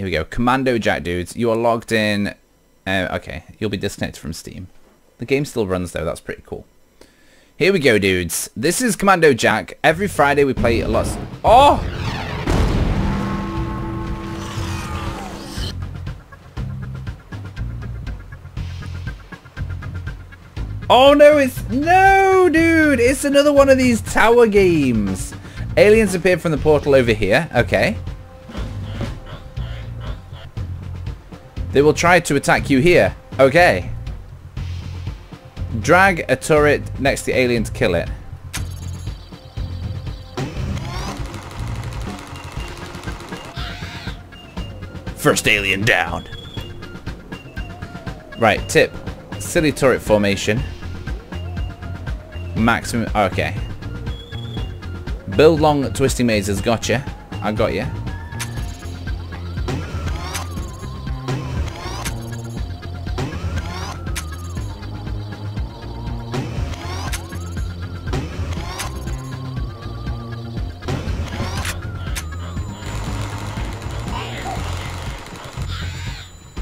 Here we go. Commando Jack, dudes. You are logged in. Uh, okay, you'll be disconnected from Steam. The game still runs, though. That's pretty cool. Here we go, dudes. This is Commando Jack. Every Friday we play a lot. Oh! Oh no, it's... No, dude! It's another one of these tower games. Aliens appeared from the portal over here. Okay. They will try to attack you here. Okay. Drag a turret next to the alien to kill it. First alien down. Right, tip. Silly turret formation. Maximum... Okay. Build long twisting mazes. Gotcha. I got you.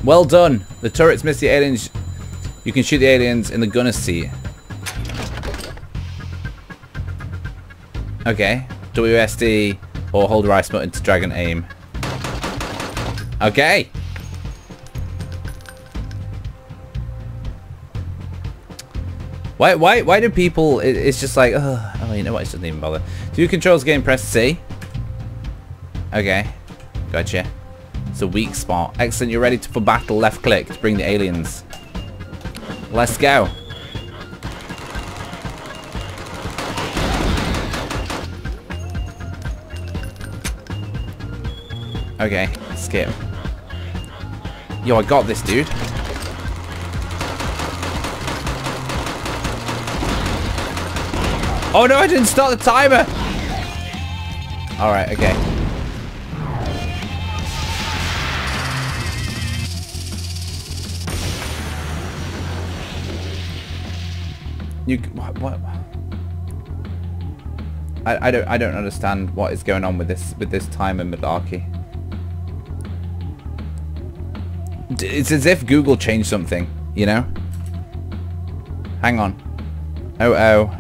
Well done. The turrets miss the aliens. You can shoot the aliens in the gunner seat. Okay. WSD or hold right button to drag and aim. Okay. Why, why, why do people, it, it's just like, oh, oh, you know what, it doesn't even bother. Two controls game, press C. Okay. Gotcha. It's a weak spot. Excellent, you're ready to, for battle. Left click to bring the aliens. Let's go. Okay, skip. Yo, I got this, dude. Oh no, I didn't start the timer! Alright, okay. You what? what? I, I don't I don't understand what is going on with this with this timer malarkey. It's as if Google changed something, you know? Hang on. Oh, oh.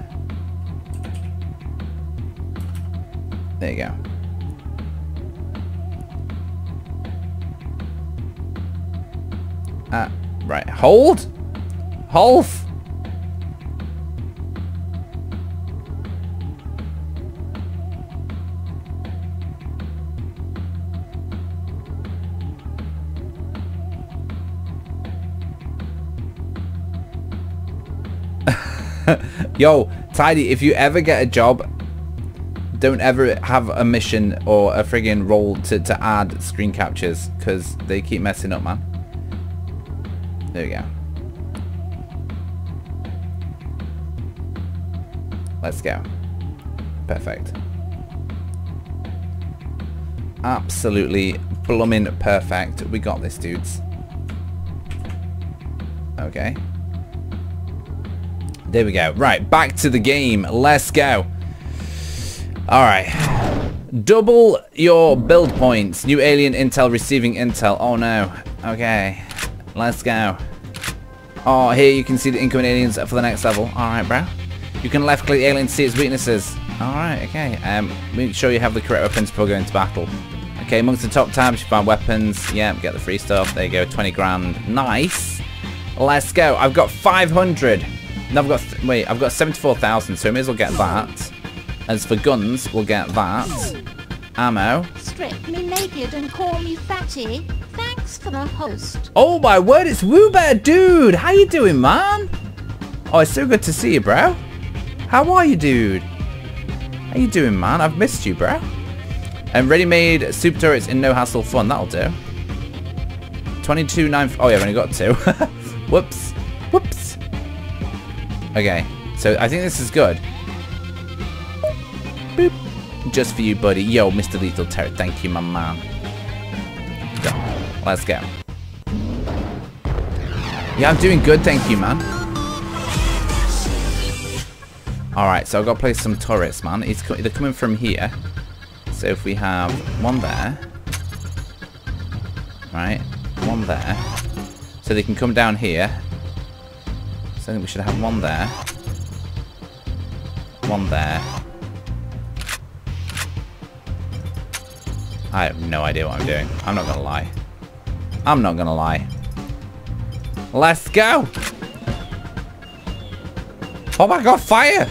There you go. Ah, right. Hold? Hold? Yo, Tidy, if you ever get a job, don't ever have a mission or a friggin' role to, to add screen captures because they keep messing up, man. There we go. Let's go. Perfect. Absolutely blooming perfect. We got this, dudes. Okay. There we go. Right, back to the game. Let's go. Alright. Double your build points. New alien intel receiving intel. Oh no. Okay. Let's go. Oh, here you can see the incoming aliens for the next level. Alright, bro. You can left click the alien to see its weaknesses. Alright, okay. Um, make sure you have the correct weapons before going to battle. Okay, amongst the top tabs, you find weapons. Yeah, get the free stuff. There you go, 20 grand. Nice. Let's go. I've got 500. No, I've got, wait, I've got 74,000, so I may as well get that. As for guns, we'll get that. Ammo. Strip me naked and call me fatty. Thanks for the host. Oh my word, it's Woobear, dude. How you doing, man? Oh, it's so good to see you, bro. How are you, dude? How you doing, man? I've missed you, bro. And ready-made super turrets in no hassle fun. That'll do. 22, 9... Oh, yeah, I've only got two. Whoops. Okay, so I think this is good. Boop. Just for you, buddy. Yo, Mr. Lethal Terror. Thank you, my man. Go. Let's go. Yeah, I'm doing good, thank you, man. Alright, so I've got to place some turrets, man. It's co they're coming from here. So if we have one there. Right? One there. So they can come down here. So I think we should have one there. One there. I have no idea what I'm doing. I'm not gonna lie. I'm not gonna lie. Let's go! Oh my god, fire!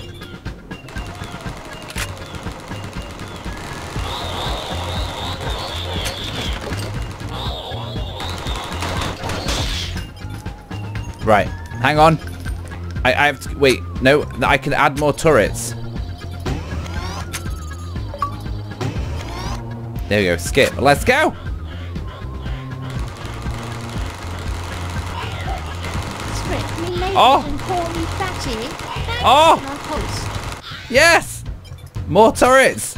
Right, hang on. I, I have to, wait, no, I can add more turrets. There we go, skip. Let's go! Oh. and call me Fatty. Thanks Oh. host. Yes! More turrets!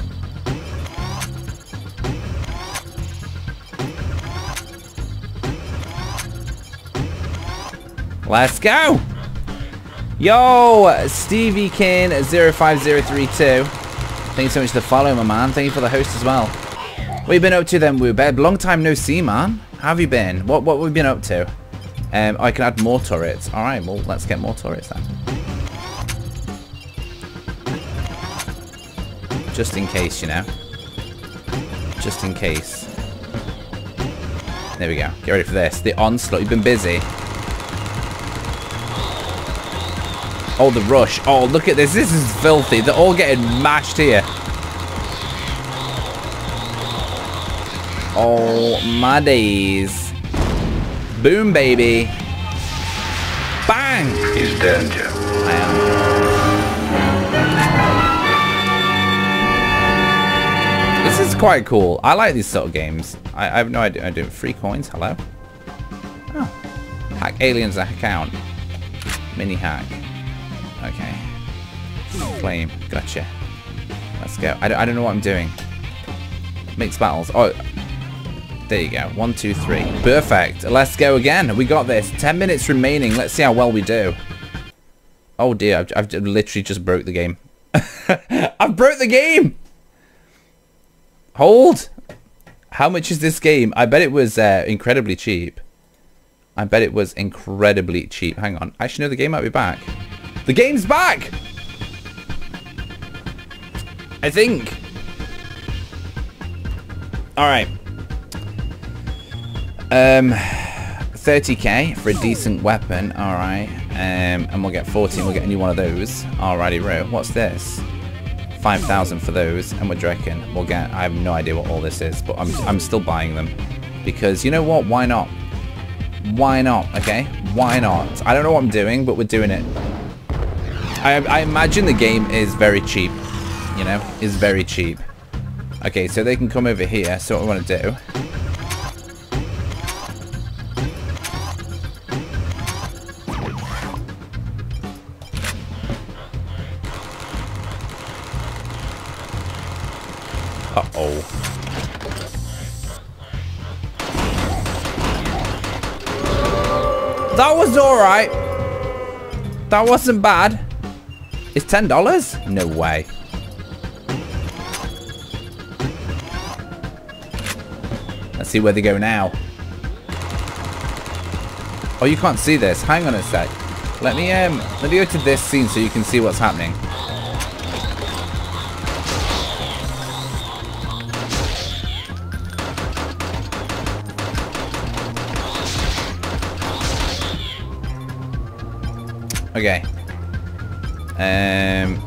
Let's go! Yo, Stevie Kin 05032. Thank you so much for the follow, my man. Thank you for the host as well. What you been up to then, Woobear? Long time no see, man. How have you been? What what have we been up to? Um, I can add more turrets. Alright, well, let's get more turrets then. Just in case, you know. Just in case. There we go. Get ready for this. The onslaught. You've been busy. Oh, the rush. Oh, look at this. This is filthy. They're all getting mashed here. Oh, my days. Boom, baby. Bang! He's dead, Jim. I am. This is quite cool. I like these sort of games. I, I have no idea. I do free coins. Hello. Oh. Hack aliens account. Mini hack. Okay. Flame. Gotcha. Let's go. I don't, I don't know what I'm doing. Mixed battles. Oh. There you go. One, two, three. Perfect. Let's go again. We got this. Ten minutes remaining. Let's see how well we do. Oh dear, I've, I've literally just broke the game. I've broke the game! Hold! How much is this game? I bet it was uh, incredibly cheap. I bet it was incredibly cheap. Hang on. I actually, no, the game might be back. The game's back! I think. Alright. Um, 30k for a decent weapon. Alright. Um, and we'll get 14. We'll get a new one of those. Alrighty, ro. What's this? 5,000 for those. And we're reckon? We'll get... I have no idea what all this is. But I'm, I'm still buying them. Because, you know what? Why not? Why not? Okay? Why not? I don't know what I'm doing, but we're doing it. I, I imagine the game is very cheap. You know? Is very cheap. Okay, so they can come over here. So what I want to do... Uh-oh. That was alright. That wasn't bad. It's $10? No way. Let's see where they go now. Oh, you can't see this. Hang on a sec. Let me um let me go to this scene so you can see what's happening. Okay. Um.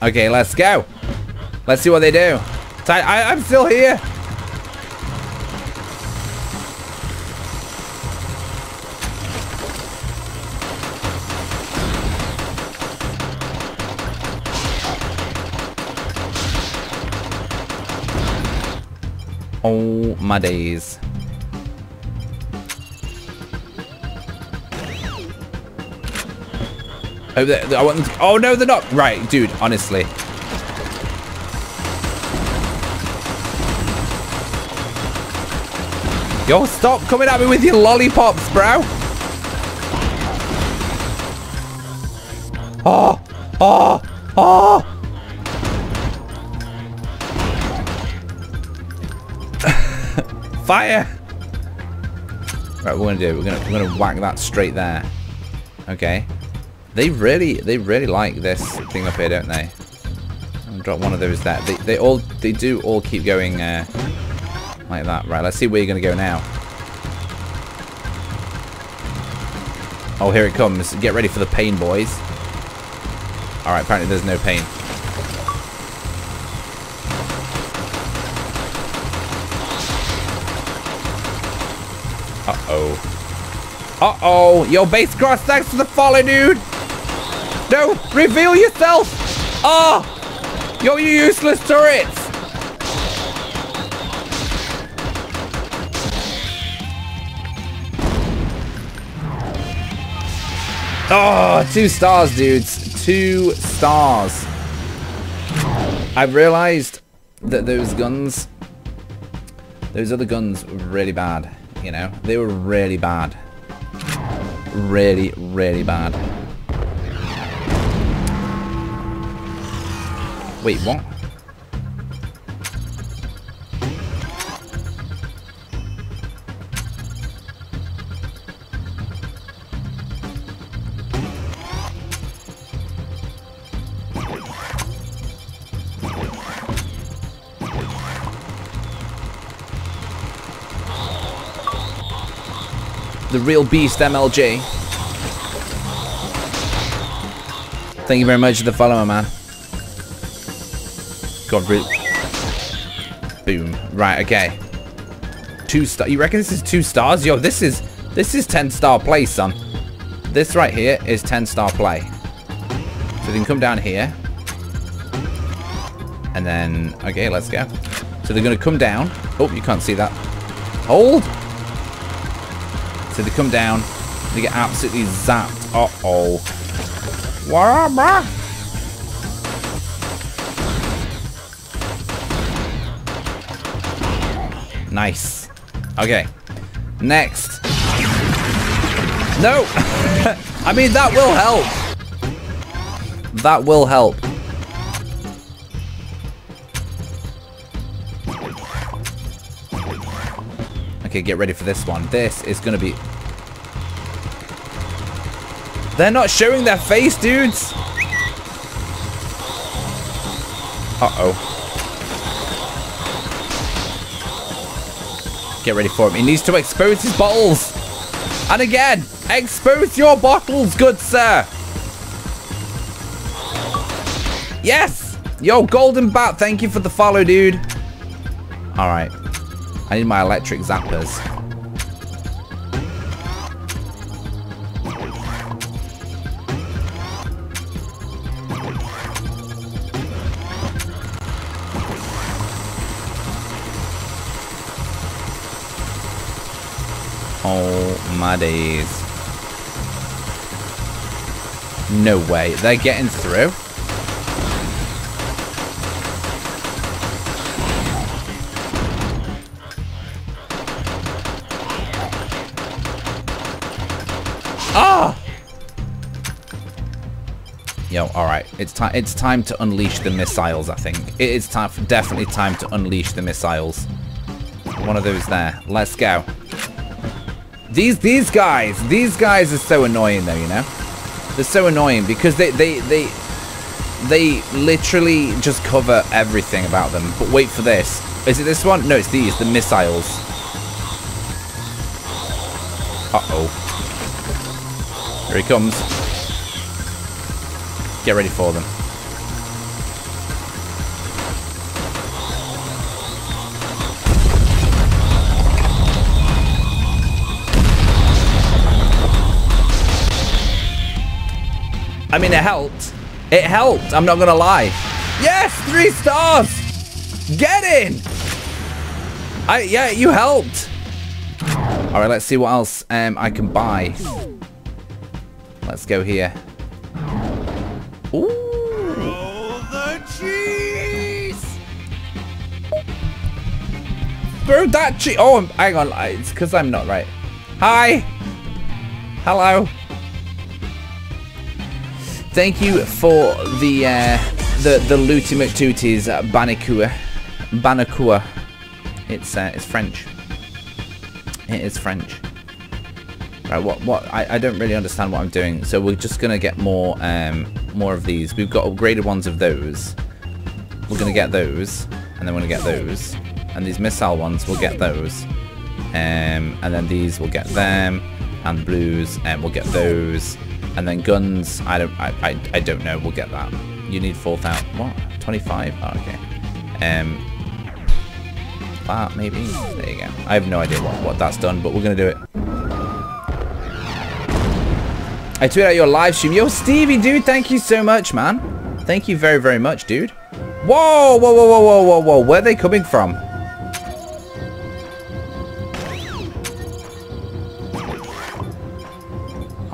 Okay, let's go. Let's see what they do. I, I'm still here. Oh my days. Oh, I want to- oh no, they're not. Right, dude, honestly. Yo, stop coming at me with your lollipops, bro. Oh! Oh! Oh! Fire! Right, we're gonna do, we're gonna we're gonna whack that straight there. Okay. They really they really like this thing up here, don't they? Drop one of those there. They they all they do all keep going uh, like that. Right, let's see where you're gonna go now. Oh, here it comes. Get ready for the pain, boys. Alright, apparently there's no pain. Uh-oh. Uh-oh! Yo, base cross thanks for the follow, dude! No! Reveal yourself! Ah! Oh, yo, you useless turrets! Oh, two stars, dudes. Two stars. I realized that those guns, those other guns were really bad, you know? They were really bad. Really, really bad. Wait, what? The real beast MLJ. Thank you very much for the follower, man. God, really. Boom. Right, okay. Two star. You reckon this is two stars? Yo, this is this is 10 star play, son. This right here is 10 star play. So they can come down here. And then, okay, let's go. So they're to come down. Oh, you can't see that. Hold. So they come down, they get absolutely zapped. Uh-oh. What up? Nice. Okay. Next. No! I mean, that will help. That will help. Okay, get ready for this one. This is going to be... They're not showing their face, dudes! Uh-oh. Get ready for him. He needs to expose his bottles. And again, expose your bottles, good sir. Yes! Yo, Golden Bat, thank you for the follow, dude. All right. I need my electric zappers. Oh my days. No way. They're getting through? Ah! Yo, alright. It's time it's time to unleash the missiles, I think. It is time definitely time to unleash the missiles. One of those there. Let's go. These these guys, these guys are so annoying though, you know? They're so annoying because they they they they literally just cover everything about them. But wait for this. Is it this one? No, it's these, the missiles. Uh-oh. Here he comes. Get ready for them. I mean, it helped. It helped. I'm not going to lie. Yes, three stars. Get in. I Yeah, you helped. All right, let's see what else um, I can buy. Let's go here. Ooh. Roll the cheese! Throw that cheese. Oh, hang on. It's because I'm not right. Hi. Hello. Thank you for the uh, the the Looty McTooties uh, Banakua. Banakua. It's uh, it's French. It is French. Right, what what I, I don't really understand what I'm doing. So we're just gonna get more um more of these. We've got upgraded ones of those. We're gonna get those, and then we're gonna get those. And these missile ones, we'll get those. Um, and then these we'll get them, and blues, and we'll get those. And then guns, I don't, I, I, I don't know. We'll get that. You need four thousand. What? Twenty-five? Oh, okay. Um, that maybe. There you go. I have no idea what what that's done, but we're gonna do it. I tweeted out your live stream. Yo, Stevie, dude, thank you so much, man. Thank you very, very much, dude. Whoa, whoa, whoa, whoa, whoa, whoa, whoa. Where are they coming from?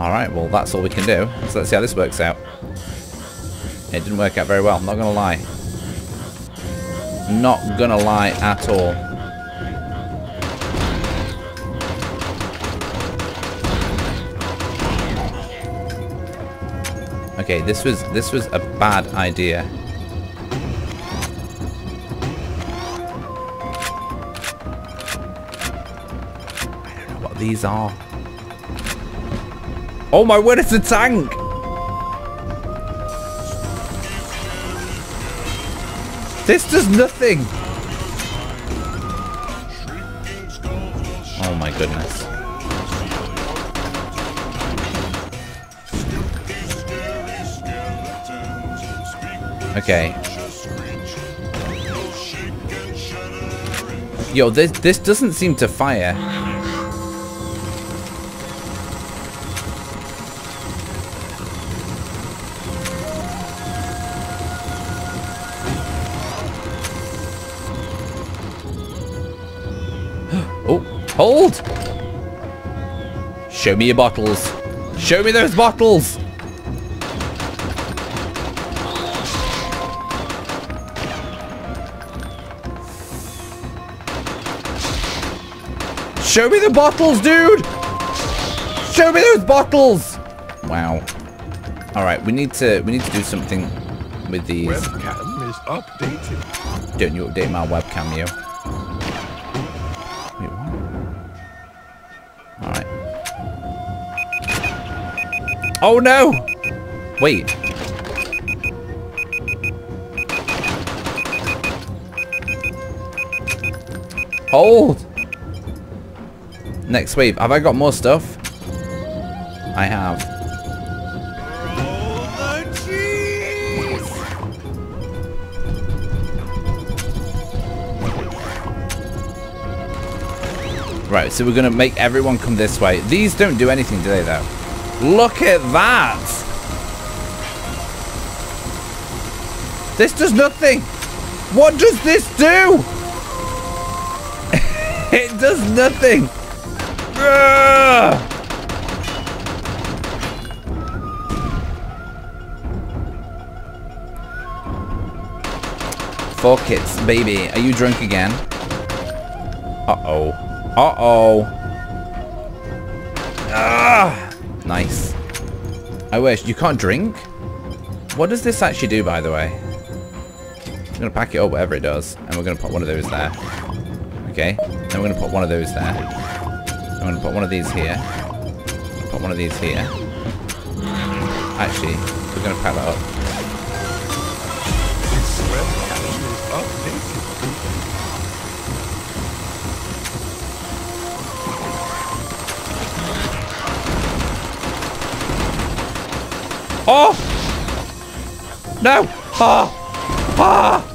Alright, well, that's all we can do. So let's see how this works out. It didn't work out very well, not gonna lie. Not gonna lie at all. Okay, this was this was a bad idea. I don't know what these are. Oh my word, it's a tank! This does nothing! Oh my goodness. Okay. Yo, this this doesn't seem to fire. Hold! Show me your bottles. Show me those bottles! Show me the bottles, dude! Show me those bottles! Wow. Alright, we need to we need to do something with these. Webcam is updated. Don't you update my webcam, you. Oh no! Wait. Hold! Next wave. Have I got more stuff? I have. Right, so we're going to make everyone come this way. These don't do anything, do they, though? Look at that! This does nothing! What does this do? it does nothing! Ugh! Fuck it, baby. Are you drunk again? Uh-oh. Uh-oh. Ah! Nice. I wish. You can't drink? What does this actually do, by the way? I'm going to pack it up, whatever it does. And we're going to put one of those there. Okay. Then we're going to put one of those there. I'm going to put one of these here. Put one of these here. Actually, we're going to pack that up. Oh! No! Ah! Ah!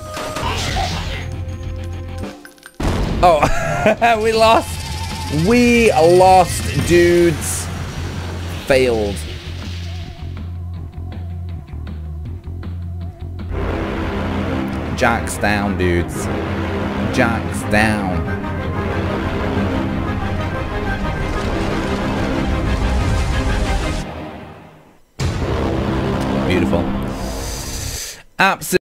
Oh, we lost. We lost, dudes. Failed. Jack's down, dudes. Jack's down. Absolutely.